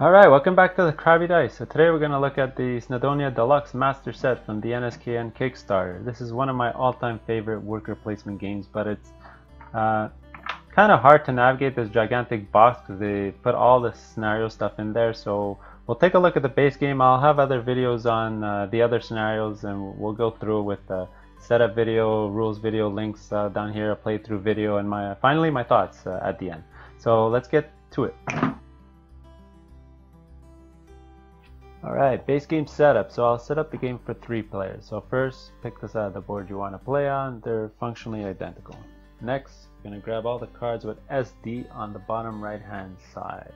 Alright, welcome back to the Crabby Dice. So today we're going to look at the Snowdonia Deluxe Master Set from the NSKN Kickstarter. This is one of my all-time favorite worker placement games, but it's uh, kind of hard to navigate this gigantic box because they put all the scenario stuff in there. So we'll take a look at the base game. I'll have other videos on uh, the other scenarios and we'll go through with the setup video, rules video, links uh, down here, a playthrough video, and my finally my thoughts uh, at the end. So let's get to it. Alright, base game setup. So I'll set up the game for three players. So first, pick the side of the board you want to play on. They're functionally identical. Next, you're going to grab all the cards with SD on the bottom right hand side.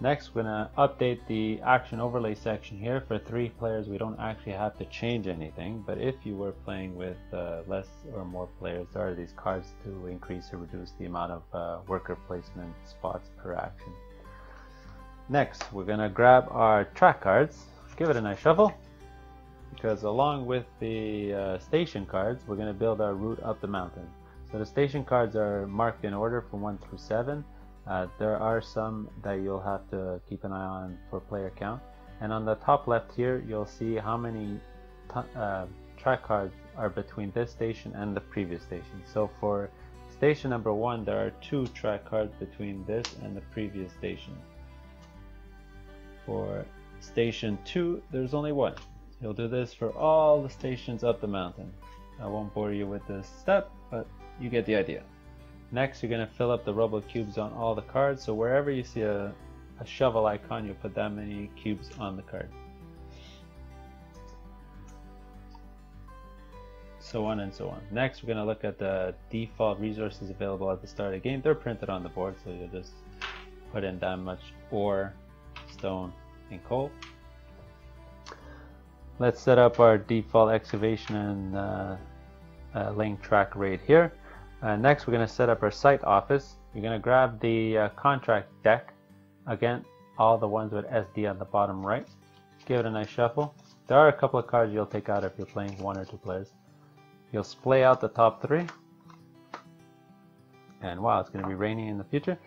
Next, we're going to update the action overlay section here. For three players, we don't actually have to change anything, but if you were playing with uh, less or more players, there are these cards to increase or reduce the amount of uh, worker placement spots per action. Next, we're going to grab our track cards, give it a nice shuffle, because along with the uh, station cards, we're going to build our route up the mountain. So the station cards are marked in order from 1 through 7. Uh, there are some that you'll have to keep an eye on for player count. And on the top left here, you'll see how many uh, track cards are between this station and the previous station. So for station number 1, there are two track cards between this and the previous station. For station 2, there's only one. You'll do this for all the stations up the mountain. I won't bore you with this step, but you get the idea. Next, you're going to fill up the rubble cubes on all the cards, so wherever you see a, a shovel icon, you put that many cubes on the card. So on and so on. Next, we're going to look at the default resources available at the start of the game. They're printed on the board, so you'll just put in that much ore stone, and coal. Let's set up our default excavation and uh, uh, laying track rate here. Uh, next, we're going to set up our site office. You're going to grab the uh, contract deck. Again, all the ones with SD on the bottom right. Give it a nice shuffle. There are a couple of cards you'll take out if you're playing one or two players. You'll splay out the top three. And wow, it's going to be rainy in the future.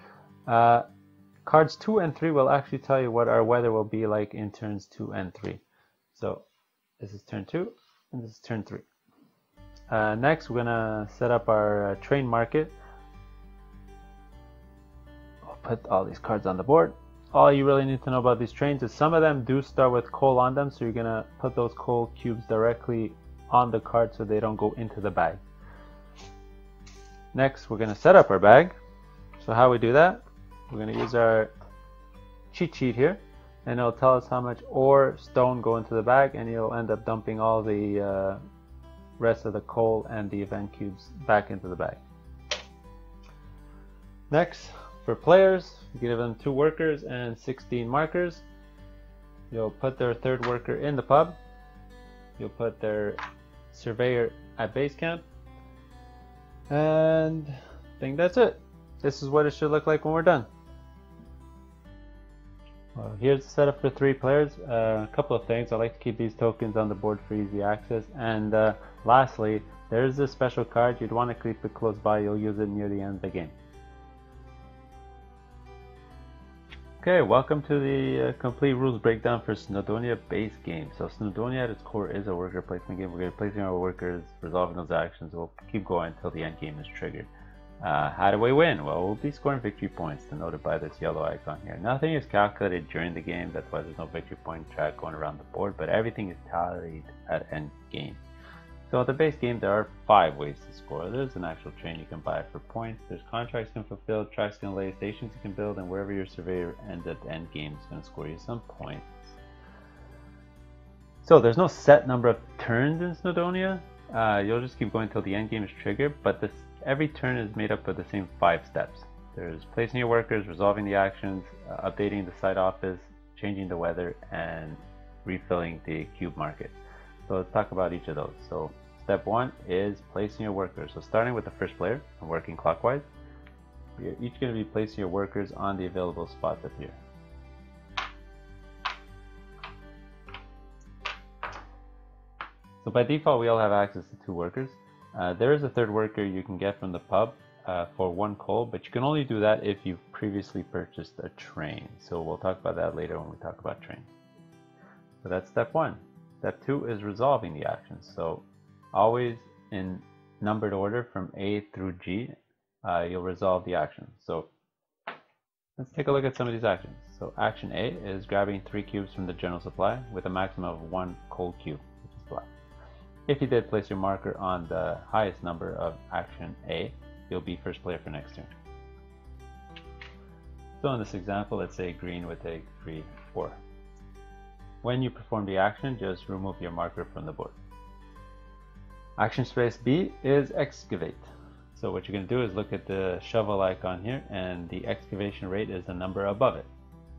Cards 2 and 3 will actually tell you what our weather will be like in turns 2 and 3. So this is turn 2 and this is turn 3. Uh, next we're going to set up our uh, train market. I'll put all these cards on the board. All you really need to know about these trains is some of them do start with coal on them so you're going to put those coal cubes directly on the card so they don't go into the bag. Next we're going to set up our bag. So how we do that we're going to use our cheat sheet here and it'll tell us how much ore stone go into the bag and you'll end up dumping all the uh, rest of the coal and the event cubes back into the bag. Next, for players, you give them two workers and 16 markers. You'll put their third worker in the pub. You'll put their surveyor at base camp. And I think that's it. This is what it should look like when we're done. Well, here's the setup for three players. Uh, a couple of things. I like to keep these tokens on the board for easy access. And uh, lastly, there's a special card. You'd want to keep it close by. You'll use it near the end of the game. Okay, welcome to the uh, complete rules breakdown for Snowdonia base game. So Snowdonia at its core is a worker placement game. We're going to placing our workers, resolving those actions. We'll keep going until the end game is triggered. Uh, how do we win? Well, we'll be scoring victory points denoted by this yellow icon here. Nothing is calculated during the game, that's why there's no victory point track going around the board, but everything is tallied at end game. So at the base game, there are five ways to score. There's an actual train you can buy for points, there's contracts you can fulfill, tracks you can lay, stations you can build, and wherever your surveyor ends at the end game is going to score you some points. So there's no set number of turns in Snowdonia. Uh, you'll just keep going until the end game is triggered, but this every turn is made up of the same five steps. There's placing your workers, resolving the actions, uh, updating the site office, changing the weather, and refilling the cube market. So let's talk about each of those. So step one is placing your workers. So starting with the first player and working clockwise, you're each going to be placing your workers on the available spots up here. So by default, we all have access to two workers. Uh, there is a third worker you can get from the pub. uh, for one coal, but you can only do that if you've previously purchased a train. So we'll talk about that later when we talk about train. So that's step one. Step two is resolving the actions. So always in numbered order from A through G, uh, you'll resolve the actions. So let's take a look at some of these actions. So action A is grabbing three cubes from the general supply with a maximum of one coal cube. If you did place your marker on the highest number of action A, you'll be first player for next turn. So in this example, let's say green would take 3, 4. When you perform the action, just remove your marker from the board. Action space B is excavate. So what you're going to do is look at the shovel icon here and the excavation rate is the number above it.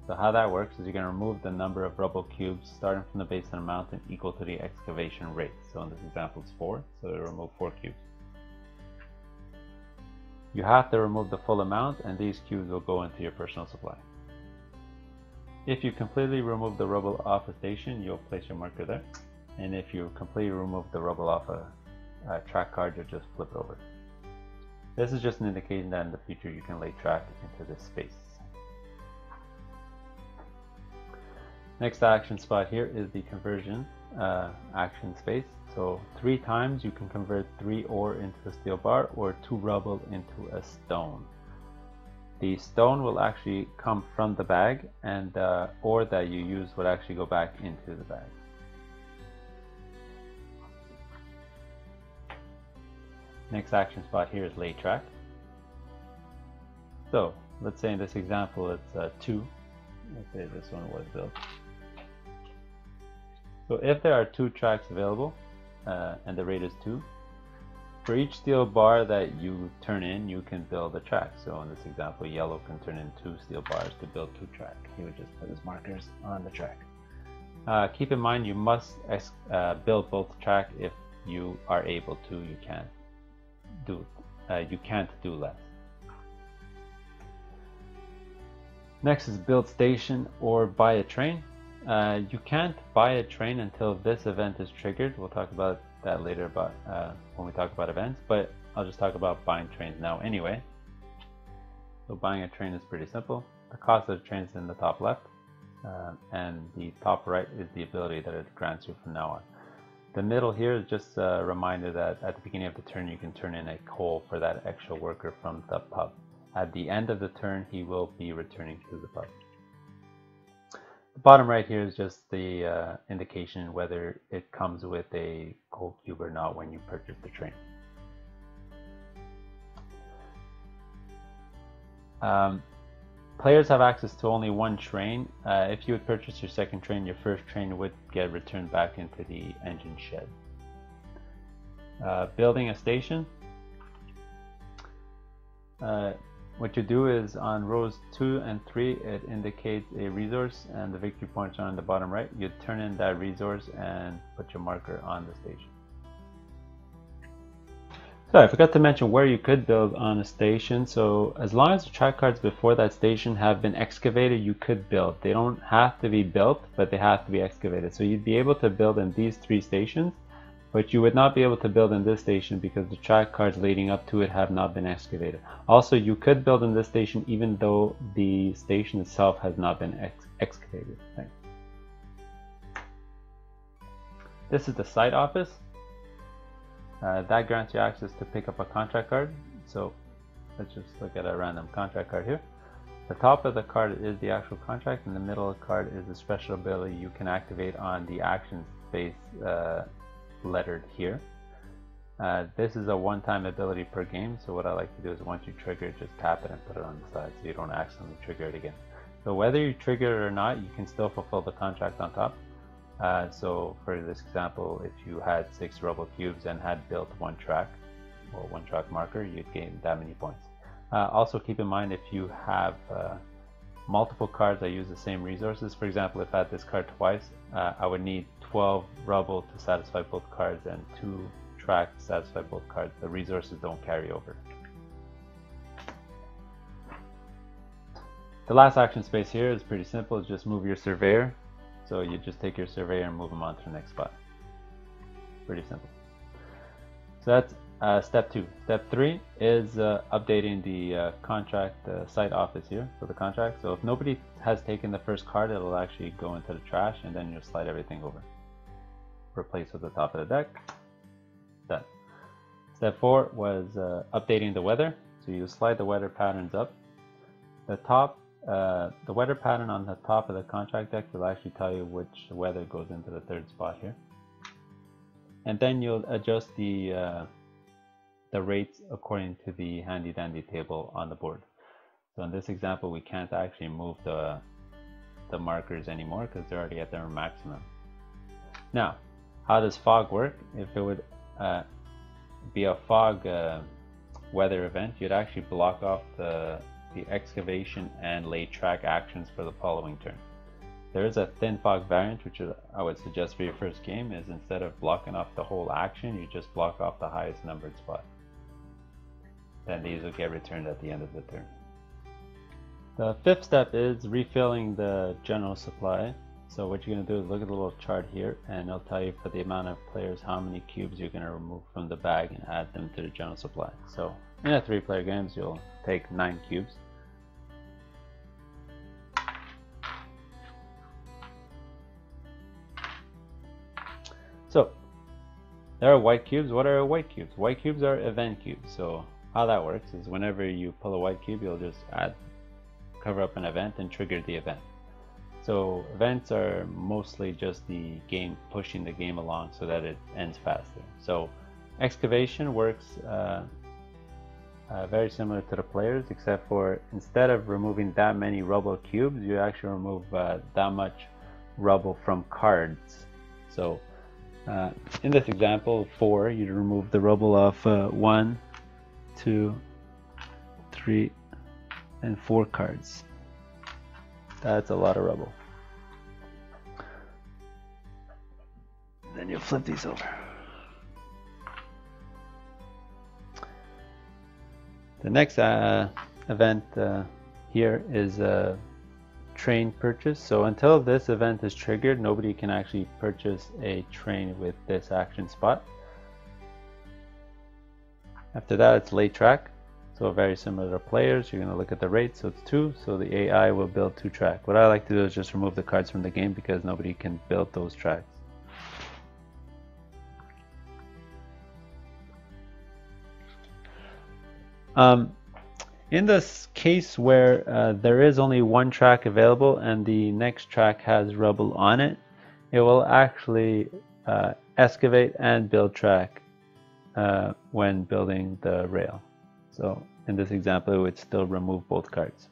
So how that works is you're going to remove the number of rubble cubes starting from the base of the mountain equal to the excavation rate. So in this example it's 4, so remove 4 cubes. You have to remove the full amount and these cubes will go into your personal supply. If you completely remove the rubble off a station, you'll place your marker there. And if you completely remove the rubble off a, a track card, you'll just flip it over. This is just an indication that in the future you can lay track into this space. Next action spot here is the conversion uh, action space. So three times you can convert three ore into a steel bar or two rubble into a stone. The stone will actually come from the bag and the ore that you use would actually go back into the bag. Next action spot here is lay track. So let's say in this example it's uh, 2. Let's say this one was built. So if there are two tracks available uh, and the rate is 2, for each steel bar that you turn in, you can build a track. So in this example, yellow can turn in two steel bars to build two track. He would just put his markers on the track. Uh, keep in mind you must uh, build both track if you are able to. You can't do uh, you can't do less. Next is build station or buy a train. Uh, you can't buy a train until this event is triggered. We'll talk about that later about uh, when we talk about events, but I'll just talk about buying trains now anyway. So buying a train is pretty simple. The cost of the train is in the top left, uh, and the top right is the ability that it grants you from now on. The middle here is just a reminder that at the beginning of the turn you can turn in a coal for that extra worker from the pub. At the end of the turn he will be returning to the pub. The bottom right here is just the uh, indication whether it comes with a coal cube or not when you purchase the train. Um, players have access to only one train. Uh, if you would purchase your second train, your first train would get returned back into the engine shed. Uh, building a station. What you do is on rows 2 and 3 it indicates a resource and the victory points are on the bottom right. You turn in that resource and put your marker on the station. So I forgot to mention where you could build on a station. So as long as the track cards before that station have been excavated, you could build. They don't have to be built, but they have to be excavated. So you'd be able to build in these three stations but you would not be able to build in this station because the track cards leading up to it have not been excavated. Also, you could build in this station even though the station itself has not been ex excavated. Thanks. This is the site office. Uh, that grants you access to pick up a contract card. So let's just look at a random contract card here. The top of the card is the actual contract and the middle of the card is a special ability you can activate on the action space uh, lettered here. Uh, this is a one-time ability per game, so what I like to do is once you trigger it, just tap it and put it on the side so you don't accidentally trigger it again. So whether you trigger it or not, you can still fulfill the contract on top. Uh, so for this example, if you had six rubble cubes and had built one track, or one track marker, you'd gain that many points. Uh, also keep in mind if you have uh, multiple cards that use the same resources, for example, if I had this card twice, uh, I would need 12 rubble to satisfy both cards and 2 track to satisfy both cards. The resources don't carry over. The last action space here is pretty simple. It's just move your surveyor. So you just take your surveyor and move them on to the next spot. Pretty simple. So that's uh, step two. Step three is uh, updating the uh, contract site office here, for the contract. So if nobody has taken the first card, it'll actually go into the trash and then you'll slide everything over. Replace with the top of the deck. Done. Step four was uh, updating the weather. So you slide the weather patterns up. The top, uh, the weather pattern on the top of the contract deck will actually tell you which weather goes into the third spot here. And then you'll adjust the the rates according to the handy dandy table on the board. So in this example, we can't actually move the, the markers anymore because they're already at their maximum. Now, how does fog work? If it would uh, be a fog uh, weather event, you'd actually block off the, the excavation and lay track actions for the following turn. There is a thin fog variant, which I would suggest for your first game, is instead of blocking off the whole action, you just block off the highest numbered spot then these will get returned at the end of the turn. The fifth step is refilling the general supply. So what you're going to do is look at the little chart here and it'll tell you for the amount of players how many cubes you're going to remove from the bag and add them to the general supply. So in a three player games you'll take 9 cubes. So there are white cubes. What are white cubes? White cubes are event cubes. So how that works is whenever you pull a white cube, you'll just add, cover up an event and trigger the event. So events are mostly just the game pushing the game along so that it ends faster. So excavation works uh, uh, very similar to the players, except for instead of removing that many rubble cubes, you actually remove uh, that much rubble from cards. So uh, in this example, four, you remove the rubble of uh, one, two, three, and four cards. That's a lot of rubble. Then you'll flip these over. The next uh, event uh, here is a train purchase. So until this event is triggered, nobody can actually purchase a train with this action spot. After that, it's lay track. So very similar to players, you're going to look at the rate. So it's two, so the AI will build two track. What I like to do is just remove the cards from the game because nobody can build those tracks. Um, in this case where uh, there is only one track available and the next track has rubble on it, it will actually uh, excavate and build track uh, when building the rail. So in this example, it would still remove both cards.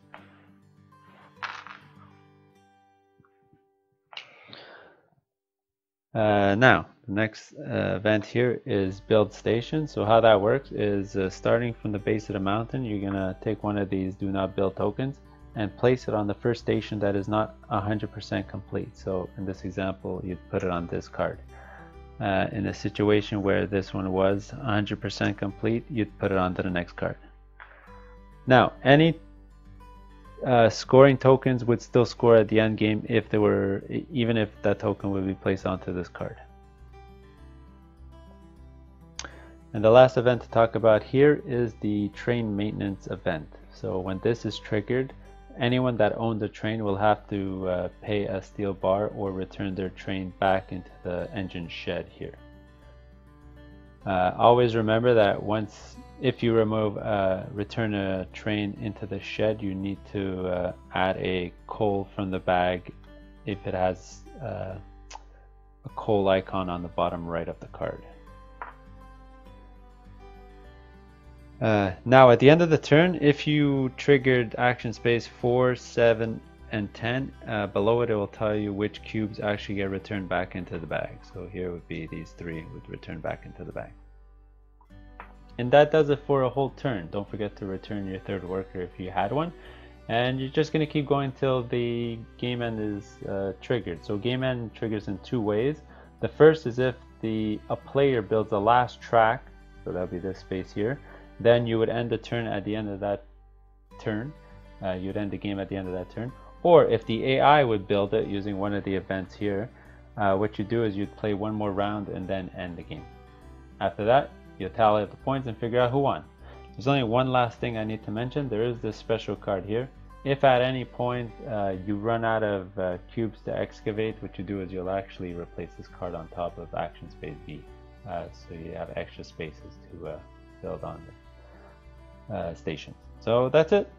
Uh, now, the next uh, event here is build station. So how that works is uh, starting from the base of the mountain, you're going to take one of these do not build tokens and place it on the first station that is not 100% complete. So in this example, you'd put it on this card uh, in a situation where this one was 100% complete, you'd put it onto the next card. Now, any uh, scoring tokens would still score at the end game if they were, even if that token would be placed onto this card. And the last event to talk about here is the train maintenance event. So when this is triggered, anyone that owns a train will have to uh, pay a steel bar or return their train back into the engine shed here. Uh, always remember that once, if you remove, uh, return a train into the shed, you need to uh, add a coal from the bag if it has uh, a coal icon on the bottom right of the card. Uh, now at the end of the turn, if you triggered action space 4, 7, and 10, uh, below it it will tell you which cubes actually get returned back into the bag. So here would be these three would return back into the bag. And that does it for a whole turn. Don't forget to return your third worker if you had one. And you're just going to keep going until the game end is uh, triggered. So game end triggers in two ways. The first is if the a player builds a last track, so that'll be this space here, then you would end the turn at the end of that turn. Uh, you'd end the game at the end of that turn. Or if the AI would build it using one of the events here, uh, what you do is you'd play one more round and then end the game. After that, you'll tally up the points and figure out who won. There's only one last thing I need to mention. There is this special card here. If at any point uh, you run out of uh, cubes to excavate, what you do is you'll actually replace this card on top of action space B. Uh, so you have extra spaces to uh, build on the uh, stations. So that's it.